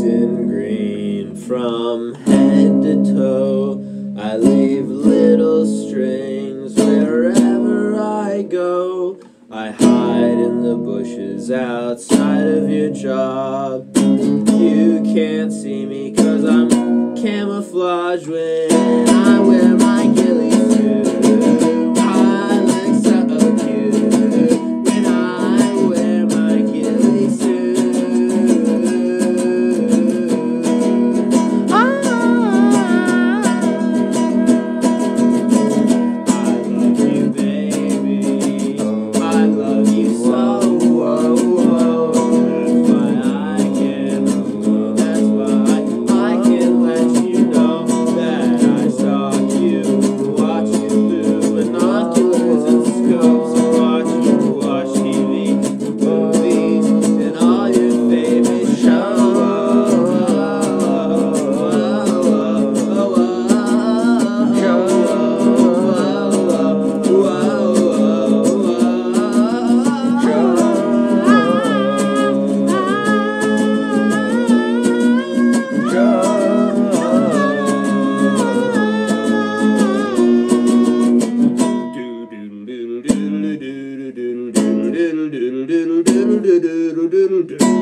dressed in green from head to toe. I leave little strings wherever I go. I hide in the bushes outside of your job. You can't see me cause I'm camouflage when I wear my show.